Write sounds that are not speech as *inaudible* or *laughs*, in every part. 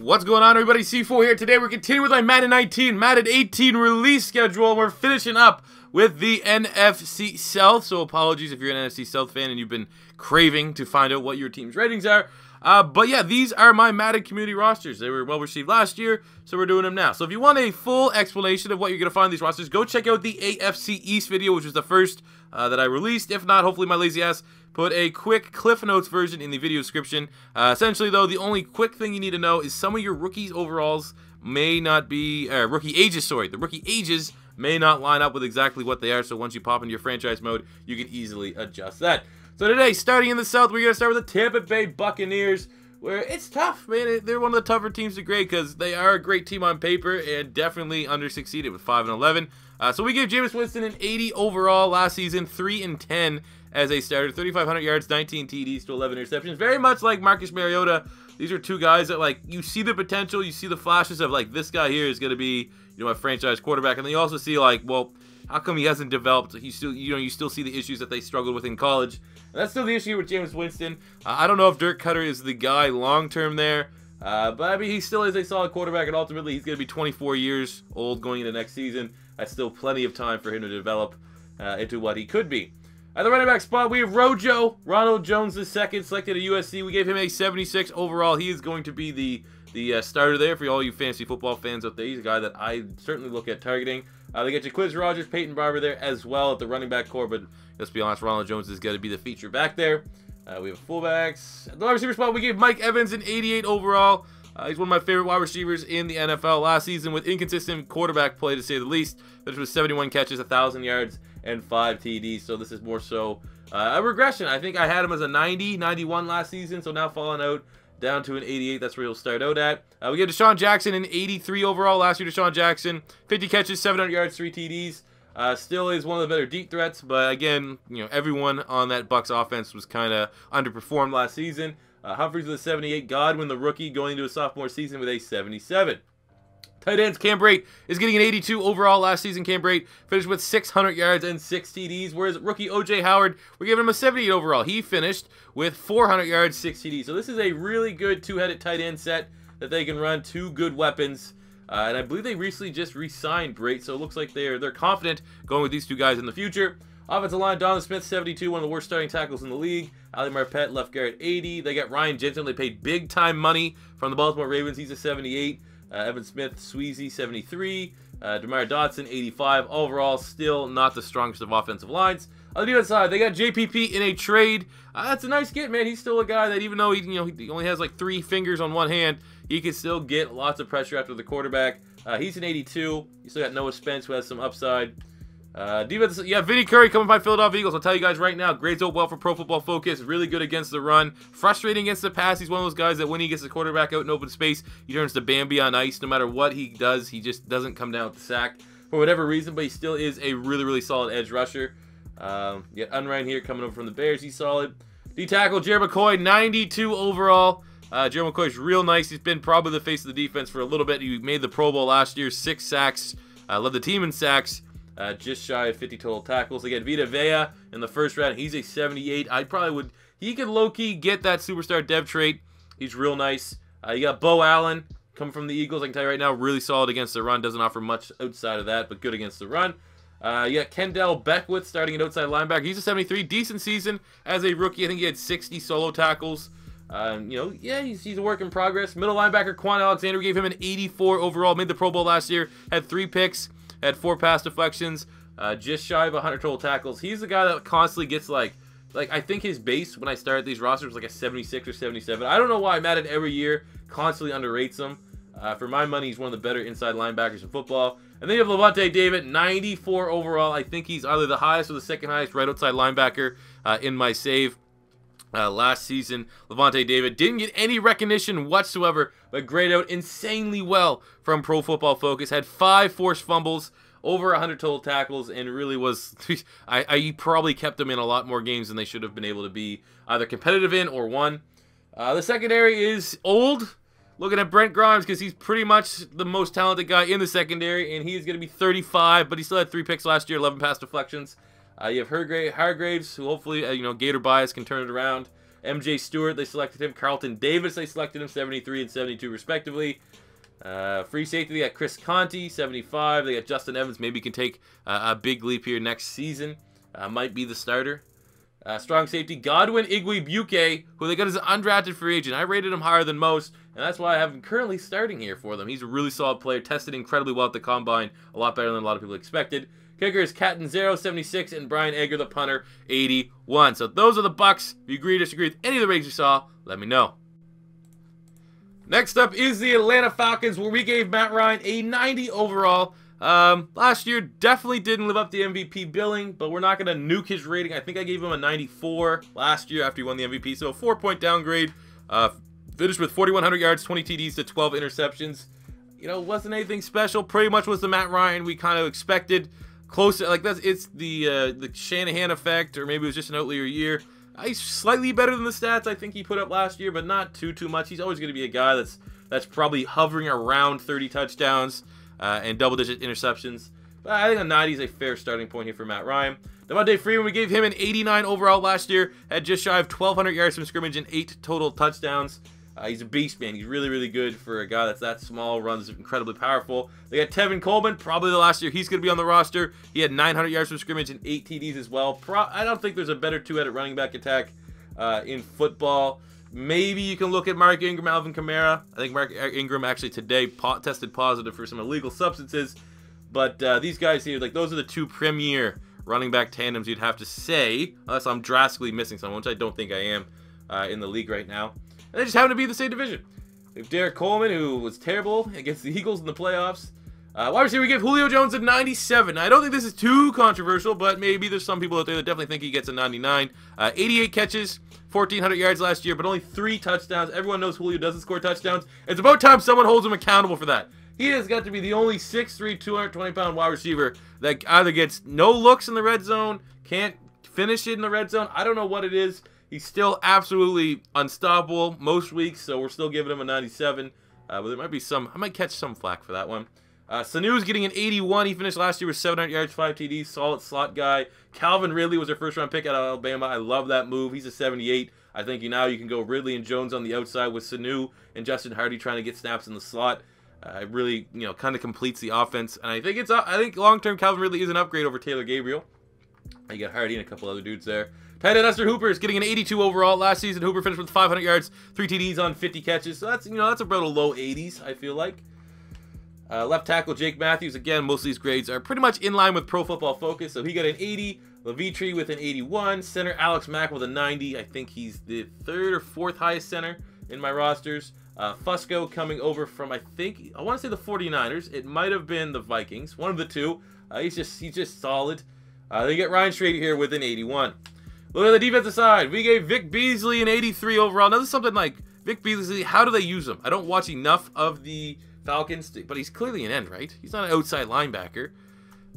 What's going on everybody, C4 here. Today we're continuing with my Madden 19, Madden 18 release schedule. We're finishing up with the NFC South, so apologies if you're an NFC South fan and you've been craving to find out what your team's ratings are. Uh, but yeah, these are my Madden community rosters. They were well received last year, so we're doing them now. So if you want a full explanation of what you're going to find in these rosters, go check out the AFC East video, which was the first uh, that I released. If not, hopefully my lazy ass put a quick Cliff Notes version in the video description. Uh, essentially, though, the only quick thing you need to know is some of your rookies' overalls may not be, uh, rookie ages, sorry, the rookie ages may not line up with exactly what they are, so once you pop into your franchise mode, you can easily adjust that. So today, starting in the South, we're to start with the Tampa Bay Buccaneers, where it's tough, man. They're one of the tougher teams to grade because they are a great team on paper and definitely under-succeeded with 5 and 11. Uh, so we gave Jameis Winston an 80 overall last season, 3 and 10 as a starter. 3,500 yards, 19 TDs to 11 interceptions. Very much like Marcus Mariota. These are two guys that, like, you see the potential. You see the flashes of, like, this guy here is going to be, you know, a franchise quarterback. And then you also see, like, well, how come he hasn't developed? You still, you know, you still see the issues that they struggled with in college. And that's still the issue with Jameis Winston. Uh, I don't know if Dirk Koetter is the guy long-term there. Uh, but, I mean, he still is a solid quarterback, and ultimately he's going to be 24 years old going into next season. That's still plenty of time for him to develop uh, into what he could be. At the running back spot, we have Rojo, Ronald Jones the second, selected at USC. We gave him a 76 overall. He is going to be the the uh, starter there for all you fantasy football fans out there. He's a guy that I certainly look at targeting. Uh, they get Jacquizz Rodgers, Peyton Barber there as well at the running back core, but let's be honest, Ronald Jones is going to be the feature back there. Uh, we have fullbacks. At the wide receiver spot, we gave Mike Evans an 88 overall. Uh, he's one of my favorite wide receivers in the NFL last season with inconsistent quarterback play, to say the least. Which was 71 catches, 1,000 yards, and 5 TDs. So this is more so uh, a regression. I think I had him as a 90, 91 last season, so now falling out down to an 88. That's where he'll start out at. Uh, we get DeSean Jackson an 83 overall last year. DeSean Jackson, 50 catches, 700 yards, 3 TDs. Uh, still is one of the better deep threats, but again, you know, everyone on that Bucks offense was kind of underperformed last season. Uh, Humphries with a 78. Godwin, the rookie, going into a sophomore season with a 77. Tight ends, Cam Brate is getting an 82 overall last season. Cam Brate finished with 600 yards and 6 TDs, whereas rookie O.J. Howard, we're giving him a 78 overall. He finished with 400 yards, 6 TDs. So this is a really good two-headed tight end set that they can run two good weapons. Uh, and I believe they recently just re-signed Brate, so it looks like they're they're confident going with these two guys in the future. Offensive line, Donovan Smith, 72, one of the worst starting tackles in the league. Ali Marpet, left guard, 80. They got Ryan Jensen. They paid big-time money from the Baltimore Ravens. He's a 78. Uh, Evan Smith, Sweezy, 73. Uh, Demar Dotson, 85. Overall, still not the strongest of offensive lines. On the defense side, they got JPP in a trade. Uh, that's a nice get, man. He's still a guy that even though he, you know, he only has like three fingers on one hand, he can still get lots of pressure after the quarterback. Uh, he's an 82. You still got Noah Spence, who has some upside. Uh, defense, yeah, Vinny Curry coming by Philadelphia Eagles. I'll tell you guys right now, grades out well for Pro Football Focus. Really good against the run. Frustrating against the pass. He's one of those guys that when he gets the quarterback out in open space, he turns to Bambi on ice. No matter what he does, he just doesn't come down with the sack for whatever reason, but he still is a really, really solid edge rusher. Um, Unrein here coming over from the Bears. He's solid. D tackle, Jerry McCoy, 92 overall. Uh, Jerry McCoy's real nice. He's been probably the face of the defense for a little bit. He made the Pro Bowl last year, six sacks. Uh, led the team in sacks. Uh, just shy of 50 total tackles. Again, Vita Vea in the first round. He's a 78. I probably would. He could low key get that superstar dev trait. He's real nice. Uh, you got Beau Allen coming from the Eagles. I can tell you right now, really solid against the run. Doesn't offer much outside of that, but good against the run. Uh, you got Kendell Beckwith starting at outside linebacker. He's a 73. Decent season as a rookie. I think he had 60 solo tackles. Um, you know, yeah, he's, he's a work in progress. Middle linebacker Kwon Alexander gave him an 84 overall. Made the Pro Bowl last year. Had three picks had four pass deflections, uh, just shy of 100 total tackles. He's the guy that constantly gets like, like I think his base when I started these rosters was like a 76 or 77. I don't know why Madden every year constantly underrates him. Uh, for my money, he's one of the better inside linebackers in football. And then you have Lavonte David, 94 overall. I think he's either the highest or the second highest right outside linebacker uh, in my save. Uh, last season, Lavonte David didn't get any recognition whatsoever, but grayed out insanely well from Pro Football Focus. Had five forced fumbles, over 100 total tackles, and really was. *laughs* I, I probably kept them in a lot more games than they should have been able to be either competitive in or won. Uh, the secondary is old. Looking at Brent Grimes because he's pretty much the most talented guy in the secondary, and he's going to be 35, but he still had three picks last year, 11 pass deflections. Uh, you have Hargreaves, who hopefully, uh, you know, Gator Bias can turn it around. MJ Stewart, they selected him. Carlton Davis, they selected him 73 and 72 respectively. Uh, free safety, they got Chris Conte, 75. They got Justin Evans. Maybe can take a big leap here next season. Uh, might be the starter. Uh, strong safety, Godwin Igwebuike, who they got as an undrafted free agent. I rated him higher than most, and that's why I have him currently starting here for them. He's a really solid player, tested incredibly well at the combine, a lot better than a lot of people expected. Kicker is Catanzaro, 76, and Bryan Anger, the punter, 81. So those are the Bucks. If you agree or disagree with any of the ratings you saw, let me know. Next up is the Atlanta Falcons, where we gave Matt Ryan a 90 overall. Um, last year definitely didn't live up to MVP billing, but we're not going to nuke his rating. I think I gave him a 94 last year after he won the MVP, so a four-point downgrade. Uh, finished with 4,100 yards, 20 TDs to 12 interceptions. You know, wasn't anything special. Pretty much was the Matt Ryan we kind of expected. Close, like that's it's the uh, the Shanahan effect, or maybe it was just an outlier year. He's slightly better than the stats I think he put up last year, but not too too much. He's always going to be a guy that's that's probably hovering around 30 touchdowns uh, and double-digit interceptions. But I think a 90 is a fair starting point here for Matt Ryan. Devonta Freeman, we gave him an 89 overall last year, had just shy of 1,200 yards from scrimmage and eight total touchdowns. Uh, he's a beast, man. He's really, really good for a guy that's that small, runs incredibly powerful. They got Tevin Coleman, probably the last year he's going to be on the roster. He had 900 yards from scrimmage and 8 TDs as well. Pro I don't think there's a better two-headed running back attack uh, in football. Maybe you can look at Mark Ingram, Alvin Kamara. I think Mark Ingram actually today tested positive for some illegal substances. But uh, these guys here, like those are the two premier running back tandems you'd have to say, unless I'm drastically missing someone, which I don't think I am uh, in the league right now. And they just happen to be the same division. We have Derrick Coleman, who was terrible against the Eagles in the playoffs. Uh, wide receiver, we give Julio Jones a 97. I don't think this is too controversial, but maybe there's some people out there that definitely think he gets a 99. Uh, 88 catches, 1,400 yards last year, but only three touchdowns. Everyone knows Julio doesn't score touchdowns. It's about time someone holds him accountable for that. He has got to be the only 6'3", 220-pound wide receiver that either gets no looks in the red zone, can't finish it in the red zone. I don't know what it is. He's still absolutely unstoppable most weeks, so we're still giving him a 97. Uh, but there might be some, I might catch some flack for that one. Uh, Sanu's getting an 81. He finished last year with 700 yards, 5 TDs, solid slot guy. Calvin Ridley was their first round pick out of Alabama. I love that move. He's a 78. I think you now you can go Ridley and Jones on the outside with Sanu and Justin Hardy trying to get snaps in the slot. Uh, it really, you know, kind of completes the offense. And I think it's, uh, I think long term Calvin Ridley is an upgrade over Taylor Gabriel. You got Hardy and a couple other dudes there. Tight end Austin Hooper is getting an 82 overall. Last season, Hooper finished with 500 yards, 3 TDs on 50 catches. So that's, you know, that's about a low 80s, I feel like. Uh, left tackle Jake Matthews, again, most of these grades are pretty much in line with Pro Football Focus. So he got an 80, Levitre with an 81, center Alex Mack with a 90. I think he's the third or fourth highest center in my rosters. Uh, Fusco coming over from, I think, I want to say the 49ers. It might have been the Vikings, one of the two. Uh, he's just he's just solid. Uh, they get Ryan Schraeder here with an 81. Look at the defensive side. We gave Vic Beasley an 83 overall. Now, this is something like Vic Beasley. How do they use him? I don't watch enough of the Falcons, but he's clearly an end, right? He's not an outside linebacker.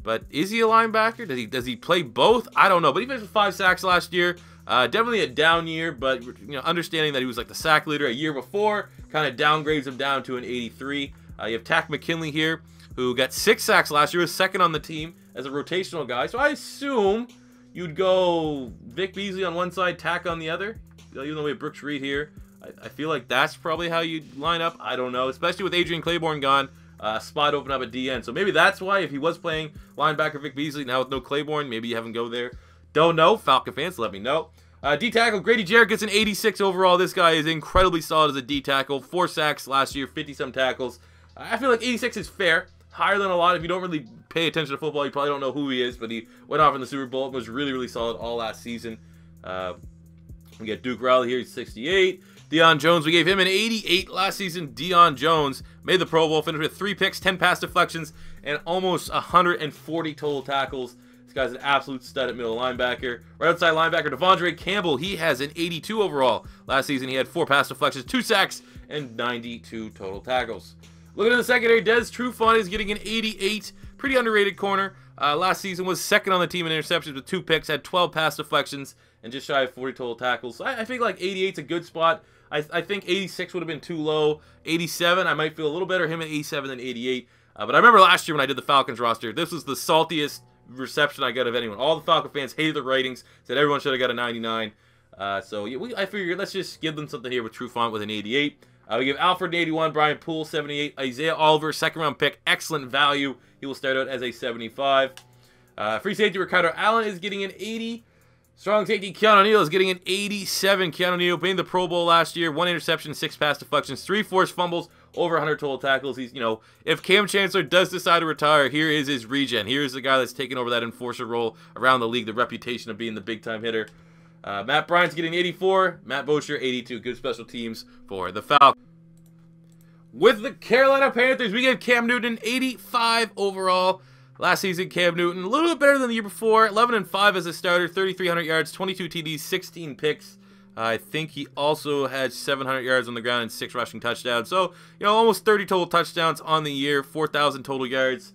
But is he a linebacker? Does he does he play both? I don't know. But he finished with five sacks last year. Uh, definitely a down year, but you know, understanding that he was like the sack leader a year before, kind of downgrades him down to an 83. Uh, you have Takk McKinley here, who got six sacks last year, was second on the team as a rotational guy. So I assume you'd go Vic Beasley on one side, Takk on the other. Even though we have Brooks Reed here, I, I feel like that's probably how you line up. I don't know, especially with Adrian Clayborn gone. Uh, spot open up at DN. So maybe that's why if he was playing linebacker Vic Beasley, now with no Clayborn, maybe you have him go there. Don't know. Falcon fans, let me know. Uh, D tackle Grady Jarrett gets an 86 overall. This guy is incredibly solid as a D tackle. Four sacks last year, 50 some tackles. I feel like 86 is fair. Higher than a lot. If you don't really pay attention to football, you probably don't know who he is, but he went off in the Super Bowl and was really, really solid all last season. Uh, we get Duke Riley here, he's 68. Deion Jones, we gave him an 88 last season. Deion Jones made the Pro Bowl, finished with three picks, 10 pass deflections, and almost 140 total tackles. This guy's an absolute stud at middle linebacker. Right outside linebacker, De'Vondre Campbell, he has an 82 overall. Last season, he had four pass deflections, two sacks, and 92 total tackles. Looking at the secondary, Des Trufant is getting an 88. Pretty underrated corner. Uh, last season was second on the team in interceptions with two picks, had 12 pass deflections, and just shy of 40 total tackles. So I, I think like 88's a good spot. I, I think 86 would have been too low. 87, I might feel a little better him at 87 than 88. Uh, but I remember last year when I did the Falcons roster, this was the saltiest reception I got of anyone. All the Falcon fans hated the ratings, said everyone should have got a 99. Uh, so yeah, we, I figured let's just give them something here with Trufant with an 88. Uh, we give Alford an 81, Brian Poole 78, Isaiah Oliver, second round pick, excellent value. He will start out as a 75. Uh, free safety Ricardo Allen is getting an 80. Strong safety Keanu Neal is getting an 87. Keanu Neal made the Pro Bowl last year. One interception, six pass deflections, three forced fumbles, over 100 total tackles. He's, you know, if Kam Chancellor does decide to retire, here is his regen. Here's the guy that's taking over that enforcer role around the league, the reputation of being the big time hitter. Uh, Matt Bryant's getting 84. Matt Bosher, 82. Good special teams for the Falcons. With the Carolina Panthers, we gave Cam Newton 85 overall. Last season, Cam Newton a little bit better than the year before. 11 and 5 as a starter, 3,300 yards, 22 TDs, 16 picks. I think he also had 700 yards on the ground and six rushing touchdowns. So, you know, almost 30 total touchdowns on the year, 4,000 total yards.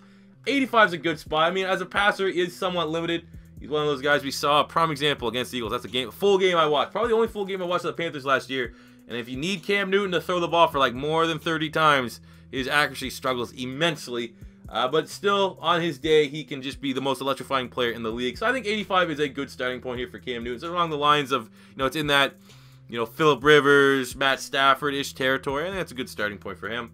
85 is a good spot. I mean, as a passer, he is somewhat limited. He's one of those guys we saw. A prime example against Eagles. That's a game, full game I watched. Probably the only full game I watched of the Panthers last year. And if you need Cam Newton to throw the ball for like more than 30 times, his accuracy struggles immensely. Uh, but still, on his day, he can just be the most electrifying player in the league. So I think 85 is a good starting point here for Cam Newton. It's along the lines of, you know, it's in that, you know, Philip Rivers, Matt Stafford-ish territory. I think that's a good starting point for him.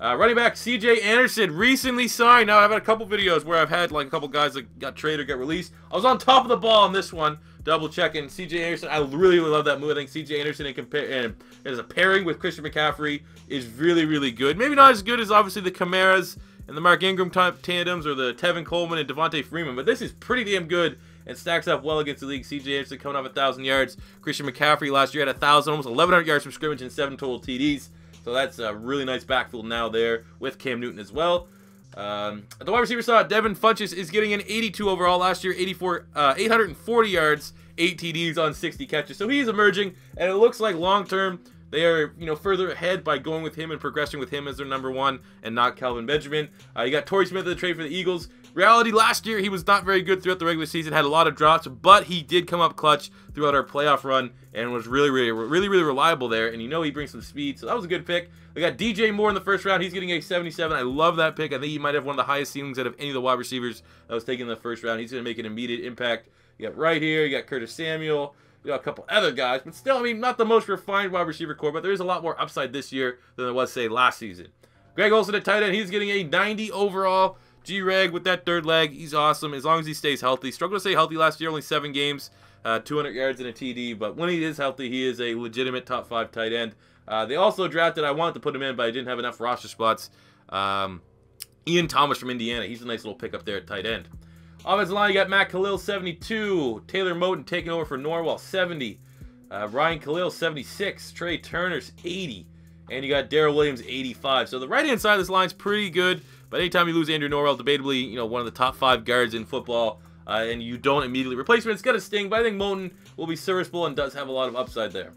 Uh, running back CJ Anderson recently signed. Now I've had a couple videos where I've had like a couple guys that got traded or get released. I was on top of the ball on this one, double checking CJ Anderson. I really, really love that move. I think CJ Anderson in compare and as a pairing with Christian McCaffrey is really, really good. Maybe not as good as obviously the Kamaras and the Mark Ingram type tandems or the Tevin Coleman and Devonta Freeman, but this is pretty damn good and stacks up well against the league. CJ Anderson coming off 1,000 yards. Christian McCaffrey last year had 1,000, almost 1,100 yards from scrimmage and seven total TDs. So that's a really nice backfield now there with Cam Newton as well. Um, the wide receiver spot, Devin Funchess is getting an 82 overall last year, 84, uh, 840 yards, 8 TDs on 60 catches. So he's emerging, and it looks like long term they are, you know, further ahead by going with him and progressing with him as their number one and not Kelvin Benjamin. Uh, you got Torrey Smith at the trade for the Eagles. Reality, last year he was not very good throughout the regular season, had a lot of drops, but he did come up clutch throughout our playoff run and was really, really, really, really reliable there. And you know he brings some speed, so that was a good pick. We got DJ Moore in the first round. He's getting a 77. I love that pick. I think he might have one of the highest ceilings out of any of the wide receivers that was taken in the first round. He's going to make an immediate impact. You got right here, you got Curtis Samuel. You got a couple other guys, but still, I mean, not the most refined wide receiver core, but there is a lot more upside this year than there was, say, last season. Greg Olsen at tight end, he's getting a 90 overall. G-Reg with that third leg, he's awesome as long as he stays healthy. Struggled to stay healthy last year, only seven games, uh, 200 yards and a TD, but when he is healthy, he is a legitimate top five tight end. Uh, they also drafted, I wanted to put him in, but I didn't have enough roster spots. Um, Ian Thomas from Indiana, he's a nice little pickup there at tight end. Offensive line, you got Matt Kalil, 72. Taylor Moton taking over for Norwell, 70. Uh, Ryan Kalil, 76. Trai Turner's 80. And you got Daryl Williams, 85. So the right-hand side of this line is pretty good. But anytime you lose Andrew Norwell, debatably, you know, one of the top five guards in football, uh, and you don't immediately replace him, it's going to sting. But I think Moton will be serviceable and does have a lot of upside there.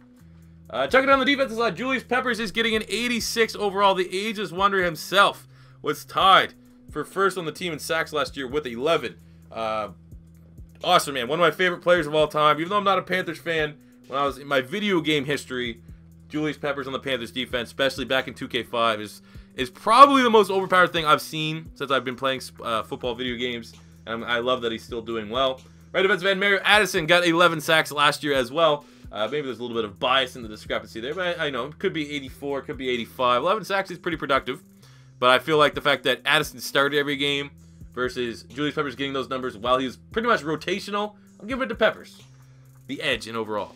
Uh, checking on the defensive side, Julius Peppers is getting an 86 overall. The ageless wonder himself was tied for first on the team in sacks last year with 11. Uh, awesome, man. One of my favorite players of all time. Even though I'm not a Panthers fan, when I was in my video game history, Julius Peppers on the Panthers defense, especially back in 2K5, is is probably the most overpowered thing I've seen since I've been playing uh, football video games. And I love that he's still doing well. Right defensive end, Mario Addison got 11 sacks last year as well. Uh, maybe there's a little bit of bias in the discrepancy there, but I, I know it could be 84, could be 85. 11 sacks is pretty productive, but I feel like the fact that Addison started every game versus Julius Peppers getting those numbers while he was pretty much rotational. I'm giving it to Peppers. The edge in overall.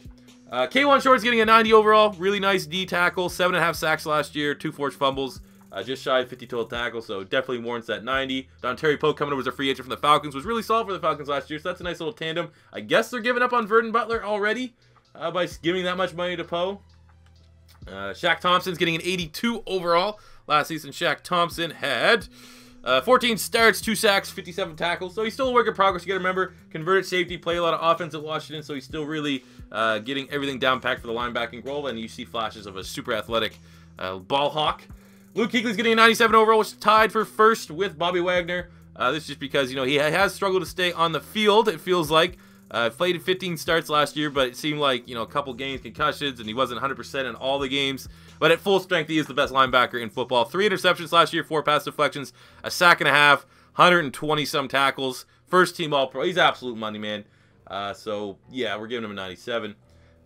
Uh, Kawann Short's getting a 90 overall. Really nice D tackle. Seven and a half sacks last year. Two forced fumbles. Uh, just shy of 50 total tackles, so definitely warrants that 90. Dontari Poe coming over as a free agent from the Falcons. Was really solid for the Falcons last year, so that's a nice little tandem. I guess they're giving up on Vernon Butler already uh, by giving that much money to Poe. Uh, Shaq Thompson's getting an 82 overall. Last season, Shaq Thompson had uh, 14 starts, 2 sacks, 57 tackles. So he's still a work in progress. You got to remember, converted safety, play a lot of offense at Washington. So he's still really uh, getting everything down packed for the linebacking role. And you see flashes of a super athletic uh, ball hawk. Luke Kuechly's getting a 97 overall, which is tied for first with Bobby Wagner. Uh, this is just because, you know, he has struggled to stay on the field, it feels like. Uh, played 15 starts last year, but it seemed like, you know, a couple games, concussions, and he wasn't 100% in all the games. But at full strength, he is the best linebacker in football. Three interceptions last year, four pass deflections, a sack and a half, 120 some tackles. First team All Pro. He's absolute money, man. Uh, so, yeah, we're giving him a 97.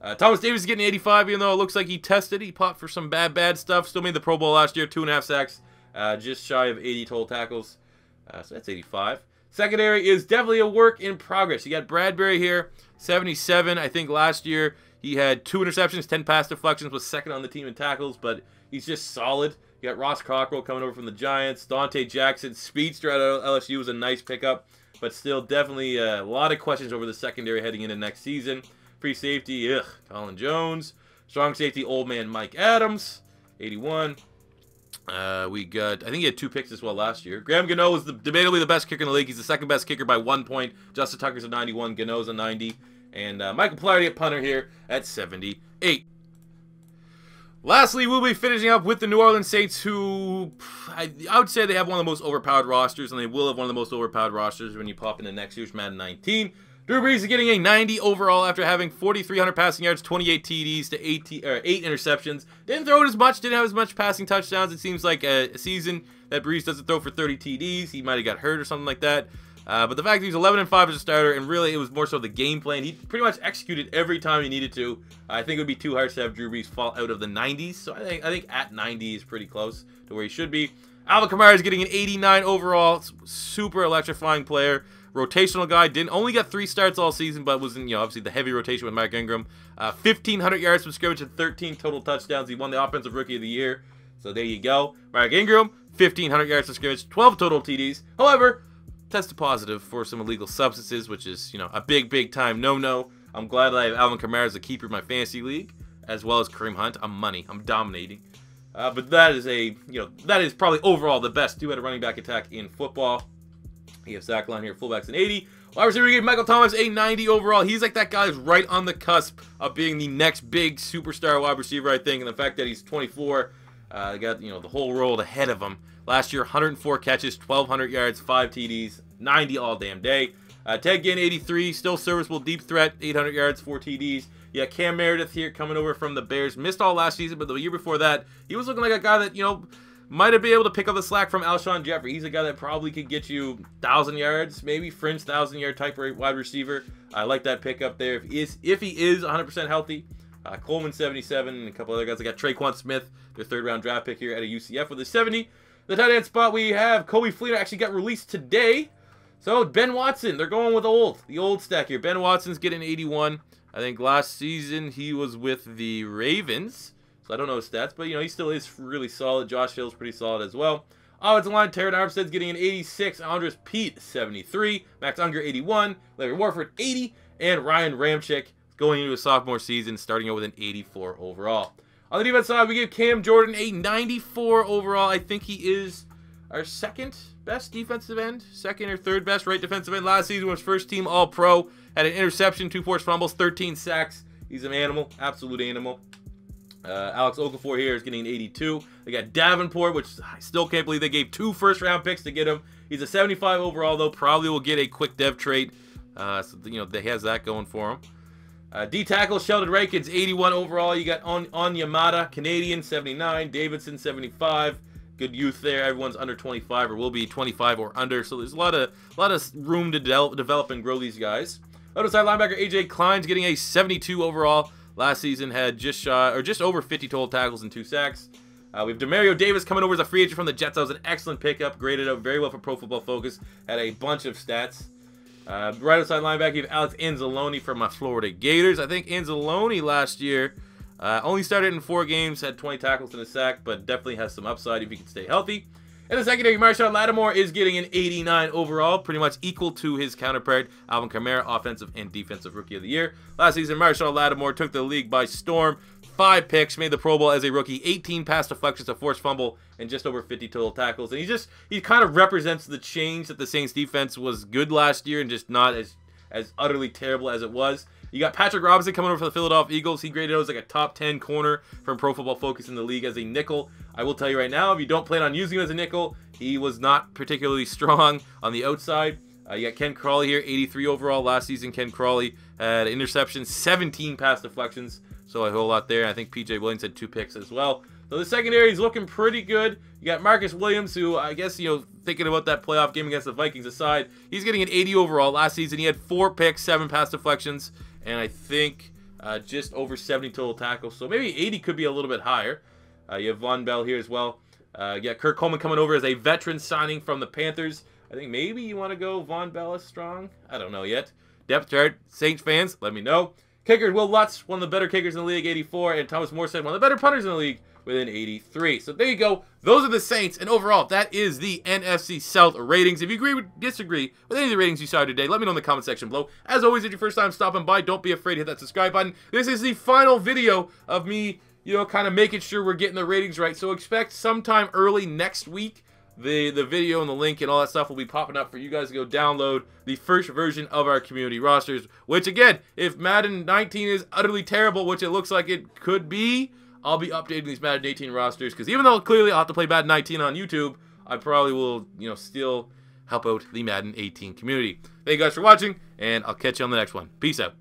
Uh, Thomas Davis is getting 85, even though it looks like he tested. He popped for some bad, bad stuff. Still made the Pro Bowl last year, two and a half sacks, uh, just shy of 80 total tackles. Uh, so that's 85. Secondary is definitely a work in progress. You got Bradberry here, 77. I think last year he had two interceptions, 10 pass deflections, was second on the team in tackles, but he's just solid. You got Ross Cockrell coming over from the Giants. Donte Jackson, speedster out of LSU was a nice pickup, but still definitely uh, a lot of questions over the secondary heading into next season. Free safety, ugh, Colin Jones. Strong safety, old man Mike Adams, 81. Uh, we got, I think he had two picks as well last year. Graham Gano was the, debatably the best kicker in the league. He's the second best kicker by one point. Justin Tucker's a 91, Gano's a 90. And uh, Michael Palardy at punter here at 78. Lastly, we'll be finishing up with the New Orleans Saints, who I, I, would say they have one of the most overpowered rosters, and they will have one of the most overpowered rosters when you pop into next year's Madden 19. Drew Brees is getting a 90 overall after having 4,300 passing yards, 28 TDs to 8, or 8 interceptions. Didn't throw it as much, didn't have as much passing touchdowns. It seems like a, a season that Brees doesn't throw for 30 TDs. He might have got hurt or something like that. Uh, but the fact that he's 11 and 5 as a starter, and really it was more so the game plan. He pretty much executed every time he needed to. I think it would be too harsh to have Drew Brees fall out of the 90s. So I think I think at 90 is pretty close to where he should be. Alvin Kamara is getting an 89 overall. Super electrifying player. Rotational guy. Didn't only got three starts all season, but was in you know obviously the heavy rotation with Mark Ingram. Uh, 1,500 yards from scrimmage and 13 total touchdowns. He won the Offensive Rookie of the Year. So there you go. Mark Ingram, 1,500 yards from scrimmage, 12 total TDs. However, tested positive for some illegal substances, which is, you know, a big, big time no-no. I'm glad that I have Alvin Kamara as a keeper in my fantasy league, as well as Kareem Hunt. I'm money. I'm dominating. Uh, but that is a, you know, that is probably overall the best two-headed running back attack in football. You have Zach Line here, fullbacks an 80. Wide receiver, get Michael Thomas, a 90 overall. He's like that guy who's right on the cusp of being the next big superstar wide receiver, I think. And the fact that he's 24, uh, got, you know, the whole world ahead of him. Last year, 104 catches, 1,200 yards, 5 TDs, 90 all damn day. Uh, Ted Ginn, 83, still serviceable deep threat, 800 yards, 4 TDs. Yeah, Cam Meredith here coming over from the Bears. Missed all last season, but the year before that, he was looking like a guy that, you know, might have been able to pick up the slack from Alshon Jeffery. He's a guy that probably could get you 1,000 yards, maybe fringe 1,000 yard type wide receiver. I like that pickup there. If he is, if he is 100% healthy, uh, Coleman 77 and a couple other guys. I got Tre'Quan Smith, their third round draft pick here at a UCF with a 70. The tight end spot we have Coby Fleener actually got released today. So Ben Watson, they're going with old, the old stack here. Ben Watson's getting 81. I think last season he was with the Ravens. I don't know his stats, but you know he still is really solid. Josh Hill's pretty solid as well. Offensive line, Terron Armstead's getting an 86. Andrus Peat 73. Max Unger, 81. Larry Warford, 80. And Ryan Ramczyk going into a sophomore season, starting out with an 84 overall. On the defense side, we give Cam Jordan a 94 overall. I think he is our second best defensive end, second or third best right defensive end. Last season was first team All Pro, had an interception, two forced fumbles, 13 sacks. He's an animal, absolute animal. Uh, Alex Okafor here is getting an 82. They got Davenport, which I still can't believe they gave two first round picks to get him. He's a 75 overall, though. Probably will get a quick dev trait. Uh, so, you know, they has that going for him. Uh, D tackle Sheldon Rankins, 81 overall. You got on Onyemata, Canadian, 79. Davison, 75. Good youth there. Everyone's under 25 or will be 25 or under. So there's a lot of a lot of room to develop, develop and grow these guys. Outside linebacker AJ Klein's getting a 72 overall. Last season had just shot or just over 50 total tackles and two sacks. Uh, we have Demario Davis coming over as a free agent from the Jets. That was an excellent pickup. Graded out very well for Pro Football Focus. Had a bunch of stats. Uh, right outside linebacker, you have Alex Anzalone from my Florida Gators. I think Anzalone last year uh, only started in four games, had 20 tackles and a sack, but definitely has some upside if he can stay healthy. In the secondary, Marshon Lattimore is getting an 89 overall, pretty much equal to his counterpart, Alvin Kamara, Offensive and Defensive Rookie of the Year. Last season, Marshon Lattimore took the league by storm. Five picks, made the Pro Bowl as a rookie, 18 pass deflections, a forced fumble, and just over 50 total tackles. And he just, he kind of represents the change that the Saints defense was good last year and just not as, as utterly terrible as it was. You got Patrick Robinson coming over for the Philadelphia Eagles. He graded out as like a top 10 corner from Pro Football Focus in the league as a nickel. I will tell you right now, if you don't plan on using him as a nickel, he was not particularly *laughs* strong on the outside. Uh, you got Ken Crawley here, 83 overall. Last season, Ken Crawley had interceptions, 17 pass deflections, so a whole lot there. I think PJ Williams had two picks as well. So the secondary is looking pretty good. You got Marcus Williams, who I guess, you know, thinking about that playoff game against the Vikings aside, he's getting an 80 overall. Last season, he had four picks, seven pass deflections, and I think uh, just over 70 total tackles. So maybe 80 could be a little bit higher. Uh, you have Vonn Bell here as well. Uh, yeah, Kurt Coleman coming over as a veteran signing from the Panthers. I think maybe you want to go Vonn Bell as strong. I don't know yet. Depth chart, Saints fans, let me know. Kicker, Wil Lutz, one of the better kickers in the league, 84, and Thomas Morstead, one of the better punters in the league, with an 83. So there you go. Those are the Saints, and overall, that is the NFC South ratings. If you agree or disagree with any of the ratings you saw today, let me know in the comment section below. As always, if your first time stopping by, don't be afraid to hit that subscribe button. This is the final video of me, you know, kind of making sure we're getting the ratings right. So expect sometime early next week the the video and the link and all that stuff will be popping up for you guys to go download the first version of our community rosters which again if madden 19 is utterly terrible which it looks like it could be I'll be updating these Madden 18 rosters because even though clearly I'll have to play Madden 19 on YouTube, I probably will, you know, still help out the Madden 18 community. Thank you guys for watching, and I'll catch you on the next one. Peace out.